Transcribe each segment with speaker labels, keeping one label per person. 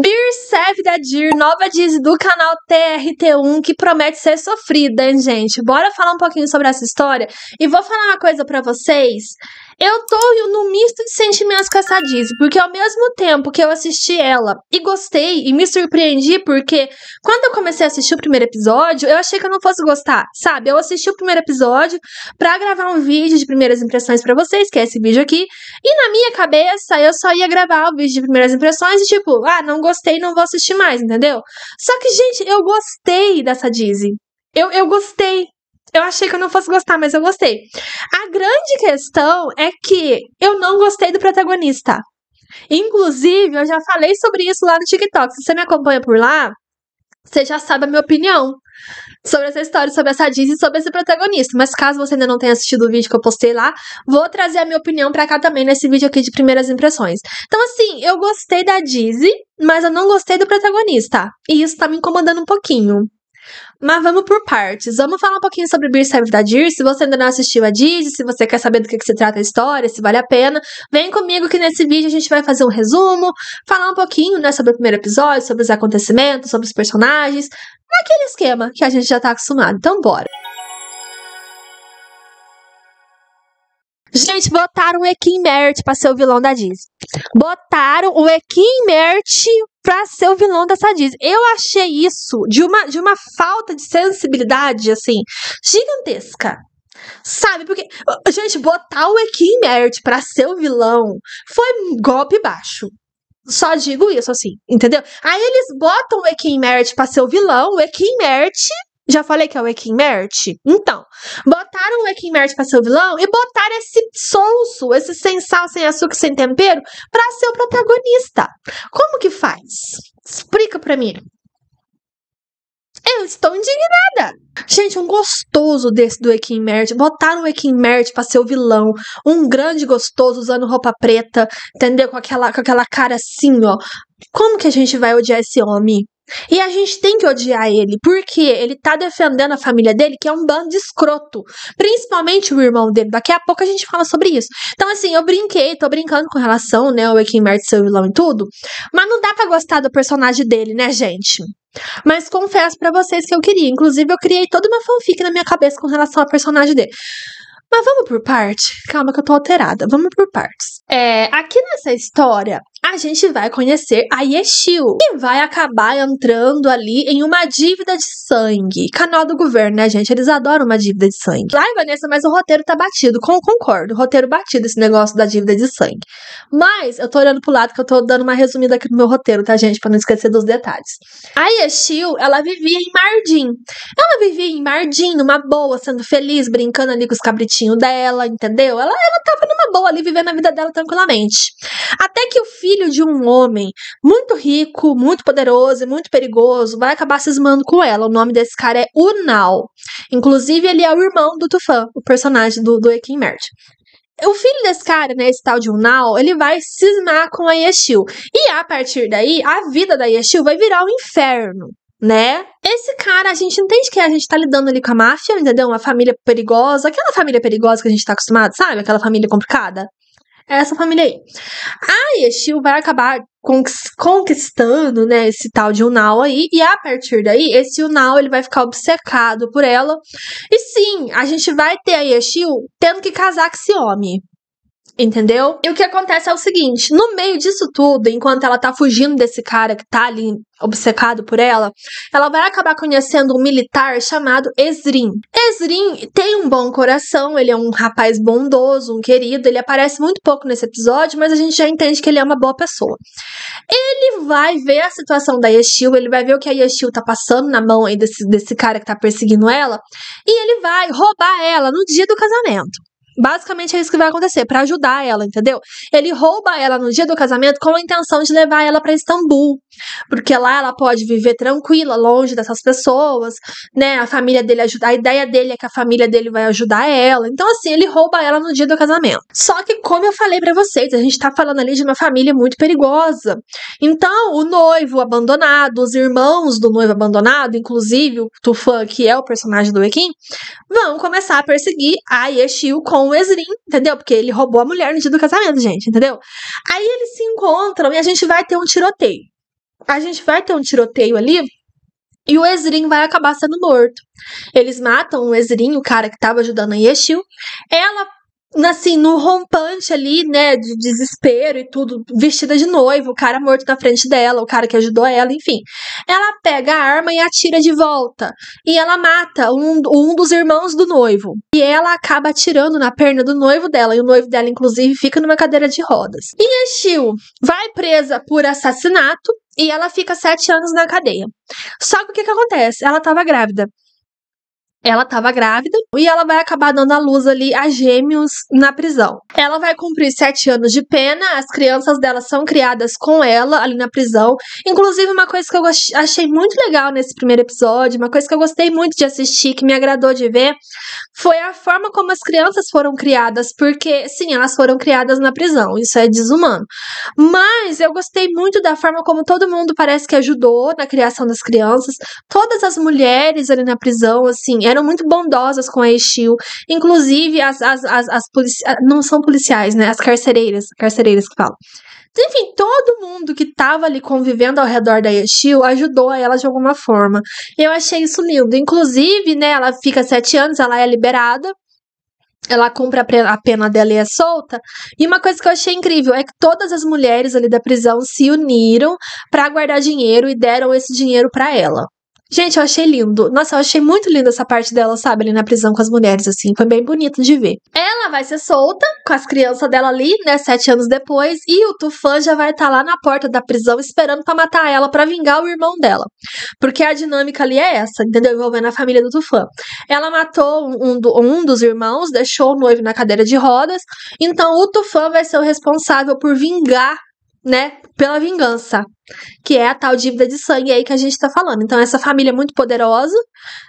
Speaker 1: Beers Beer da Dir, nova Diz do canal TRT1 que promete ser sofrida, hein, gente? Bora falar um pouquinho sobre essa história e vou falar uma coisa para vocês. Eu tô no misto de sentimentos com essa Diz, porque ao mesmo tempo que eu assisti ela e gostei e me surpreendi, porque quando eu comecei a assistir o primeiro episódio, eu achei que eu não fosse gostar, sabe? Eu assisti o primeiro episódio para gravar um vídeo de primeiras impressões para vocês, que é esse vídeo aqui, e na minha cabeça eu só ia gravar o vídeo de primeiras impressões e tipo, ah, não gostei, não vou assistir mais, entendeu? Só que, gente, eu gostei dessa Dizzy. Eu, eu gostei. Eu achei que eu não fosse gostar, mas eu gostei. A grande questão é que eu não gostei do protagonista. Inclusive, eu já falei sobre isso lá no TikTok. Se você me acompanha por lá, você já sabe a minha opinião sobre essa história, sobre essa Disney sobre esse protagonista. Mas caso você ainda não tenha assistido o vídeo que eu postei lá, vou trazer a minha opinião pra cá também nesse vídeo aqui de primeiras impressões. Então, assim, eu gostei da Disney, mas eu não gostei do protagonista. E isso tá me incomodando um pouquinho. Mas vamos por partes. Vamos falar um pouquinho sobre Beer Serve da Dir. Se você ainda não assistiu a Disney, se você quer saber do que, que se trata a história, se vale a pena, vem comigo que nesse vídeo a gente vai fazer um resumo, falar um pouquinho né, sobre o primeiro episódio, sobre os acontecimentos, sobre os personagens, naquele esquema que a gente já tá acostumado. Então, bora! Gente, botaram o Ekin Mert pra ser o vilão da Disney. Botaram o Ekin Mert pra ser o vilão dessa Disney. Eu achei isso de uma, de uma falta de sensibilidade, assim, gigantesca. Sabe? Porque, gente, botar o Ekin Mert pra ser o vilão foi um golpe baixo. Só digo isso, assim, entendeu? Aí eles botam o Ekin Mert pra ser o vilão, o Ekin Mert já falei que é o Ekin Mert? Então, botaram o Ekin Mert pra ser o vilão e botaram esse sonso, esse sem sal, sem açúcar, sem tempero, pra ser o protagonista. Como que faz? Explica pra mim. Eu estou indignada. Gente, um gostoso desse do Ekin Mert. Botaram o Ekin Mert pra ser o vilão. Um grande gostoso usando roupa preta, entendeu? Com aquela, com aquela cara assim, ó. Como que a gente vai odiar esse homem? E a gente tem que odiar ele, porque ele tá defendendo a família dele, que é um bando de escroto. Principalmente o irmão dele. Daqui a pouco a gente fala sobre isso. Então, assim, eu brinquei, tô brincando com relação, né, o Ekin Mert ser vilão e tudo. Mas não dá pra gostar do personagem dele, né, gente? Mas confesso para vocês que eu queria. Inclusive, eu criei toda uma fanfic na minha cabeça com relação ao personagem dele. Mas vamos por parte? Calma que eu tô alterada. Vamos por partes. É, aqui nessa história, a gente vai conhecer a Yeshil, que vai acabar entrando ali em uma dívida de sangue. Canal do governo, né, gente? Eles adoram uma dívida de sangue. Ai, Vanessa, mas o roteiro tá batido. Com, concordo, roteiro batido esse negócio da dívida de sangue. Mas eu tô olhando pro lado que eu tô dando uma resumida aqui no meu roteiro, tá, gente? Pra não esquecer dos detalhes. A Yeshil, ela vivia em Mardim. Ela vivia em Mardim, numa boa, sendo feliz, brincando ali com os cabritinhos dela, entendeu? Ela, ela tava numa boa ali, vivendo a vida dela tranquilamente. Até que o filho filho de um homem muito rico, muito poderoso e muito perigoso vai acabar cismando com ela. O nome desse cara é Unal. Inclusive, ele é o irmão do Tufan, o personagem do, do Ekin Mert. O filho desse cara, né, esse tal de Unal, ele vai cismar com a Yeshil. E a partir daí, a vida da Yeshil vai virar um inferno né? Esse cara, a gente entende que a gente tá lidando ali com a máfia, entendeu? Uma família perigosa, aquela família perigosa que a gente tá acostumado, sabe? Aquela família complicada. É essa família aí. A Yeshil vai acabar conquistando, né, esse tal de Unal aí, e a partir daí, esse Unal, ele vai ficar obcecado por ela, e sim, a gente vai ter a Yeshil tendo que casar com esse homem, Entendeu? E o que acontece é o seguinte: no meio disso tudo, enquanto ela tá fugindo desse cara que tá ali obcecado por ela, ela vai acabar conhecendo um militar chamado Ezrin. Ezrin tem um bom coração, ele é um rapaz bondoso, um querido, ele aparece muito pouco nesse episódio, mas a gente já entende que ele é uma boa pessoa. Ele vai ver a situação da Yeshil, ele vai ver o que a Yeshil tá passando na mão aí desse, desse cara que tá perseguindo ela, e ele vai roubar ela no dia do casamento. Basicamente é isso que vai acontecer, para ajudar ela, entendeu? Ele rouba ela no dia do casamento com a intenção de levar ela para Istambul, porque lá ela pode viver tranquila, longe dessas pessoas, né? A família dele ajuda, a ideia dele é que a família dele vai ajudar ela. Então assim, ele rouba ela no dia do casamento. Só que como eu falei para vocês, a gente tá falando ali de uma família muito perigosa. Então, o noivo abandonado, os irmãos do noivo abandonado, inclusive o Tufan, que é o personagem do Ekin, vão começar a perseguir a Yeshil com com o Ezrin, entendeu? Porque ele roubou a mulher no dia do casamento, gente, entendeu? Aí eles se encontram e a gente vai ter um tiroteio. a gente vai ter um tiroteio ali e o Ezrin vai acabar sendo morto. Eles matam o Ezrin, o cara que tava ajudando a Yeshil. Ela assim, no rompante ali, né, de desespero e tudo, vestida de noivo, o cara morto na frente dela, o cara que ajudou ela, enfim. Ela pega a arma e atira de volta. E ela mata um, um dos irmãos do noivo. E ela acaba atirando na perna do noivo dela. E o noivo dela, inclusive, fica numa cadeira de rodas. E Yeshil vai presa por assassinato. E ela fica sete anos na cadeia. Só que o que, que acontece? Ela estava grávida ela estava grávida e ela vai acabar dando à luz ali a gêmeos na prisão. Ela vai cumprir sete anos de pena, as crianças dela são criadas com ela ali na prisão. Inclusive, uma coisa que eu achei muito legal nesse primeiro episódio, uma coisa que eu gostei muito de assistir, que me agradou de ver, foi a forma como as crianças foram criadas, porque, sim, elas foram criadas na prisão, isso é desumano. Mas eu gostei muito da forma como todo mundo parece que ajudou na criação das crianças, todas as mulheres ali na prisão, assim, eram muito bondosas com a Estil. Inclusive, as, as, as, as polici não são policiais, né? As carcereiras, carcereiras que falam. Enfim, todo mundo que tava ali convivendo ao redor da Yeshil ajudou ela de alguma forma. Eu achei isso lindo. Inclusive, né, ela fica sete anos, ela é liberada. Ela cumpre a pena dela e é solta. E uma coisa que eu achei incrível é que todas as mulheres ali da prisão se uniram para guardar dinheiro e deram esse dinheiro para ela. Gente, eu achei lindo. Nossa, eu achei muito linda essa parte dela, sabe? Ali na prisão com as mulheres, assim. Foi bem bonito de ver. Ela vai ser solta com as crianças dela ali, né? Sete anos depois. E o Tufan já vai estar tá lá na porta da prisão esperando para matar ela, para vingar o irmão dela. Porque a dinâmica ali é essa, entendeu? Envolvendo a família do Tufan. Ela matou um, do, um dos irmãos, deixou o noivo na cadeira de rodas. Então o Tufan vai ser o responsável por vingar né, pela vingança, que é a tal dívida de sangue aí que a gente tá falando. Então essa família muito poderosa,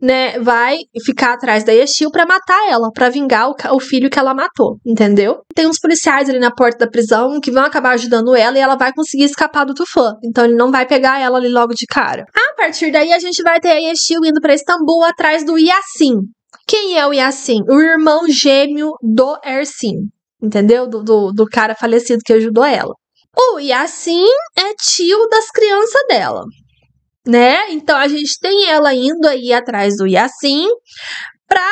Speaker 1: né, vai ficar atrás da Yeshil para matar ela, para vingar o, o, filho que ela matou, entendeu? Tem uns policiais ali na porta da prisão que vão acabar ajudando ela e ela vai conseguir escapar do Tufã. Então ele não vai pegar ela ali logo de cara. A partir daí a gente vai ter a Yeshil indo para Istambul atrás do Yassin. Quem é o Yassin? O irmão gêmeo do Ersin, entendeu? Do, do, do cara falecido que ajudou ela. O Yassin é tio das crianças dela, né? Então a gente tem ela indo aí atrás do Yassin pra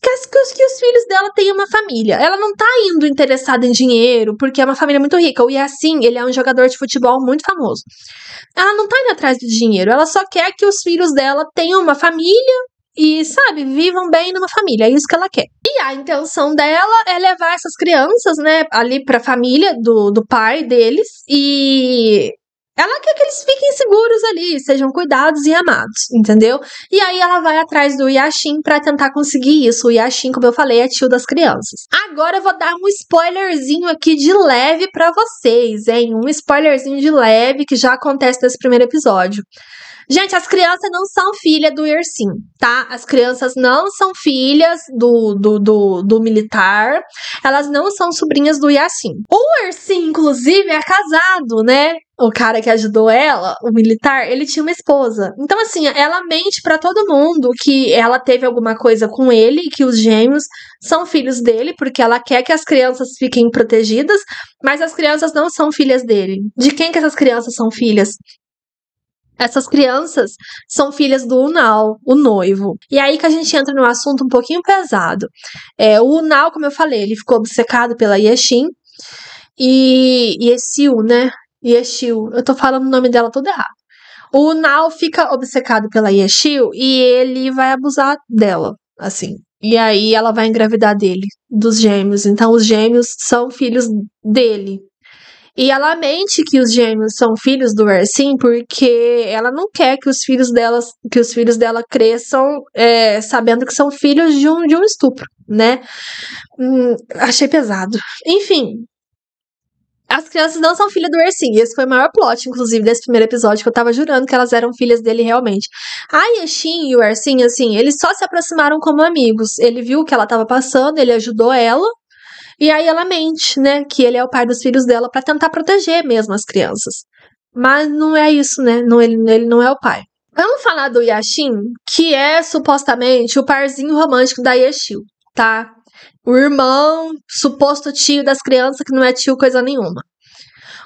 Speaker 1: que, as, que os filhos dela tenham uma família. Ela não tá indo interessada em dinheiro, porque é uma família muito rica. O Yassin, ele é um jogador de futebol muito famoso. Ela não tá indo atrás de dinheiro, ela só quer que os filhos dela tenham uma família e, sabe, vivam bem numa família. É isso que ela quer. E a intenção dela é levar essas crianças, né, ali pra família do, do pai deles. E ela quer que eles fiquem seguros ali, sejam cuidados e amados, entendeu? E aí ela vai atrás do Yashin para tentar conseguir isso. O Yashin, como eu falei, é tio das crianças. Agora eu vou dar um spoilerzinho aqui de leve para vocês, hein? Um spoilerzinho de leve que já acontece nesse primeiro episódio. Gente, as crianças não são filhas do Ersim, tá? As crianças não são filhas do, do, do, do militar, elas não são sobrinhas do Yassin. O Ersim, inclusive, é casado, né? o cara que ajudou ela, o militar, ele tinha uma esposa. Então, assim, ela mente para todo mundo que ela teve alguma coisa com ele e que os gêmeos são filhos dele, porque ela quer que as crianças fiquem protegidas, mas as crianças não são filhas dele. De quem que essas crianças são filhas? Essas crianças são filhas do Unal, o noivo. E aí que a gente entra num assunto um pouquinho pesado. É, o Unal, como eu falei, ele ficou obcecado pela Yeshin. E Yeshil, né? Yeshil. Eu tô falando o nome dela todo errado. O Unal fica obcecado pela Yeshil e ele vai abusar dela, assim. E aí ela vai engravidar dele, dos gêmeos. Então os gêmeos são filhos dele, e ela mente que os gêmeos são filhos do Ersin porque ela não quer que os filhos dela, que os filhos dela cresçam é, sabendo que são filhos de um, de um estupro, né? Hum, achei pesado. Enfim, as crianças não são filhas do Ersin. Esse foi o maior plot, inclusive, desse primeiro episódio, que eu tava jurando que elas eram filhas dele realmente. A Yeshin e o Ersin, assim, eles só se aproximaram como amigos. Ele viu o que ela tava passando, ele ajudou ela, e aí ela mente, né, que ele é o pai dos filhos dela para tentar proteger mesmo as crianças. Mas não é isso, né? Não, ele, ele não é o pai. Vamos falar do Yashin, que é supostamente o parzinho romântico da Yeshil, tá? O irmão, suposto tio das crianças, que não é tio coisa nenhuma.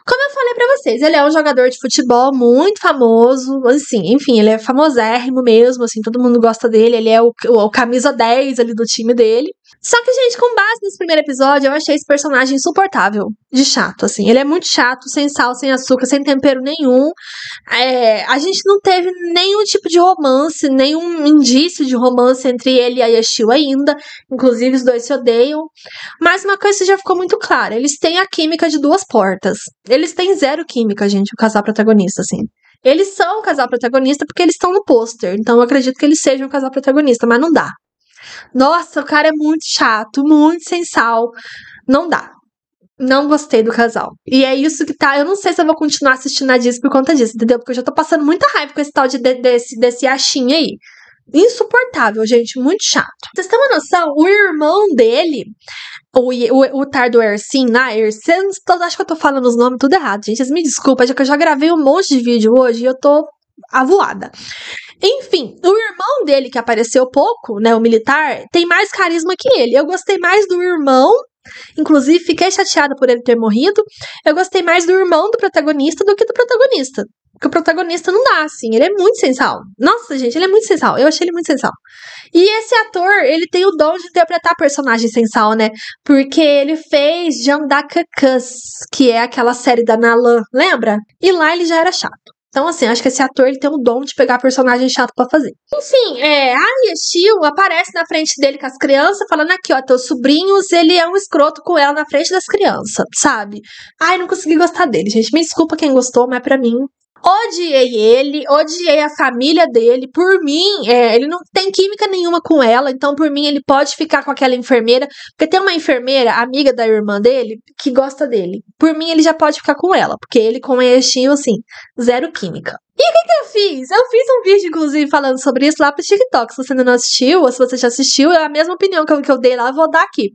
Speaker 1: Como eu falei pra vocês, ele é um jogador de futebol muito famoso, assim, enfim, ele é famosérrimo mesmo, assim, todo mundo gosta dele, ele é o, o, o camisa 10 ali do time dele. Só que, gente, com base nesse primeiro episódio, eu achei esse personagem insuportável. De chato, assim. Ele é muito chato, sem sal, sem açúcar, sem tempero nenhum. É, a gente não teve nenhum tipo de romance, nenhum indício de romance entre ele e a Yashio ainda. Inclusive, os dois se odeiam. Mas uma coisa já ficou muito clara: eles têm a química de duas portas. Eles têm zero química, gente, o casal protagonista, assim. Eles são o casal protagonista porque eles estão no pôster. Então eu acredito que eles sejam o casal protagonista, mas não dá. Nossa, o cara é muito chato, muito sem sal. Não dá. Não gostei do casal. E é isso que tá. Eu não sei se eu vou continuar assistindo a Disney por conta disso, entendeu? Porque eu já tô passando muita raiva com esse tal de, de desse, desse achinho aí. Insuportável, gente. Muito chato. Vocês têm uma noção? O irmão dele, o, o, o Tardo Ersin, na Ersin, acho que eu tô falando os nomes tudo errado, gente. Vocês me desculpem, já que eu já gravei um monte de vídeo hoje e eu tô avoada. Enfim, o irmão dele, que apareceu pouco, né, o militar, tem mais carisma que ele. Eu gostei mais do irmão, inclusive fiquei chateada por ele ter morrido. Eu gostei mais do irmão do protagonista do que do protagonista. Porque o protagonista não dá, assim, ele é muito sensal. Nossa, gente, ele é muito sensal. Eu achei ele muito sensal. E esse ator, ele tem o dom de interpretar personagem sensal, né? Porque ele fez Jandaka Kus, que é aquela série da Nalan, lembra? E lá ele já era chato. Então, assim, acho que esse ator ele tem o dom de pegar personagem chato para fazer. Enfim, é, a Yeshio aparece na frente dele com as crianças, falando aqui, ó, teus sobrinhos, ele é um escroto com ela na frente das crianças, sabe? Ai, não consegui gostar dele, gente. Me desculpa quem gostou, mas para mim, Odiei ele, odiei a família dele. Por mim, é, ele não tem química nenhuma com ela, então por mim ele pode ficar com aquela enfermeira, porque tem uma enfermeira, amiga da irmã dele, que gosta dele. Por mim ele já pode ficar com ela, porque ele com Estinho, assim, zero química. E o que, que eu fiz? Eu fiz um vídeo, inclusive, falando sobre isso lá pro TikTok. Se você ainda não assistiu, ou se você já assistiu, é a mesma opinião que eu, que eu dei lá, eu vou dar aqui.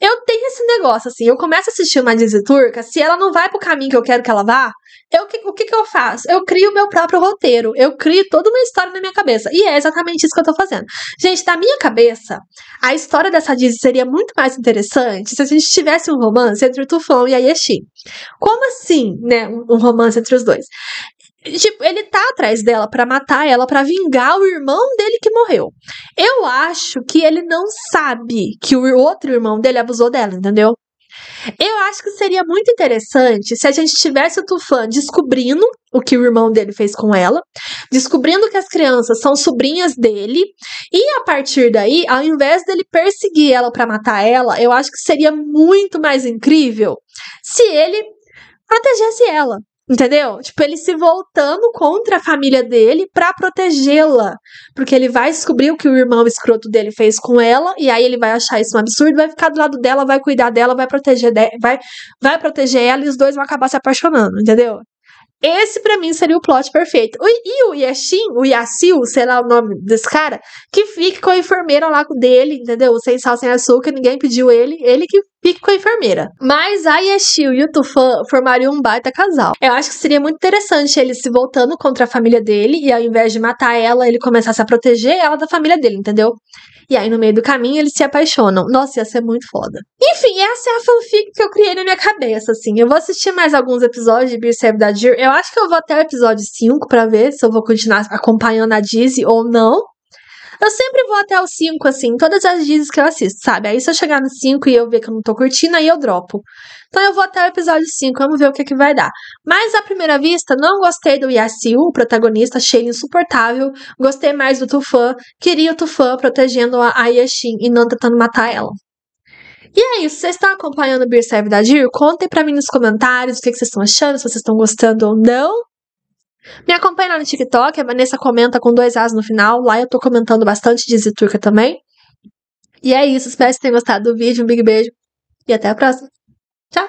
Speaker 1: Eu tenho esse negócio, assim, eu começo a assistir uma Disney Turca, se ela não vai pro caminho que eu quero que ela vá, eu, o que, que eu faço? Eu crio o meu próprio roteiro. Eu crio toda uma história na minha cabeça. E é exatamente isso que eu tô fazendo. Gente, na minha cabeça, a história dessa Disney seria muito mais interessante se a gente tivesse um romance entre o Tufão e a Yeshi. Como assim, né? Um romance entre os dois? Tipo, ele tá atrás dela para matar ela, para vingar o irmão dele que morreu. Eu acho que ele não sabe que o outro irmão dele abusou dela, entendeu? Eu acho que seria muito interessante se a gente tivesse o Tufan descobrindo o que o irmão dele fez com ela, descobrindo que as crianças são sobrinhas dele, e a partir daí, ao invés dele perseguir ela para matar ela, eu acho que seria muito mais incrível se ele protegesse ela. Entendeu? Tipo, ele se voltando contra a família dele para protegê-la. Porque ele vai descobrir o que o irmão escroto dele fez com ela, e aí ele vai achar isso um absurdo, vai ficar do lado dela, vai cuidar dela, vai proteger, de vai, vai proteger ela e os dois vão acabar se apaixonando, entendeu? Esse para mim seria o plot perfeito. E o Yashin, o Yassil, sei lá o nome desse cara, que fique com a enfermeira lá dele, entendeu? Sem sal, sem açúcar, ninguém pediu ele, ele que fique com a enfermeira. Mas a Yashio e o Tufan formariam um baita casal. Eu acho que seria muito interessante ele se voltando contra a família dele e ao invés de matar ela, ele começasse a proteger ela da família dele, entendeu? E aí, no meio do caminho, eles se apaixonam. Nossa, ia ser muito foda. Enfim, essa é a fanfic que eu criei na minha cabeça, assim. Eu vou assistir mais alguns episódios de Beer da Deer. Eu acho que eu vou até o episódio 5 para ver se eu vou continuar acompanhando a Dizzy ou não. Eu sempre vou até o 5, assim, todas as dizes que eu assisto, sabe? Aí se eu chegar no 5 e eu ver que eu não tô curtindo, aí eu dropo. Então eu vou até o episódio 5, vamos ver o que, que vai dar. Mas à primeira vista, não gostei do Yasil, o protagonista, achei ele insuportável. Gostei mais do Tufan, queria o Tufan protegendo a Yashin e não tentando matar ela. E é isso, vocês estão acompanhando o Beer Serve da Dir? Contem pra mim nos comentários o que vocês estão achando, se vocês estão gostando ou não. Me acompanha lá no TikTok, a Vanessa comenta com dois As no final. Lá eu tô comentando bastante de Ziturca também. E é isso, espero que vocês tenham gostado do vídeo. Um big beijo e até a próxima. Tchau!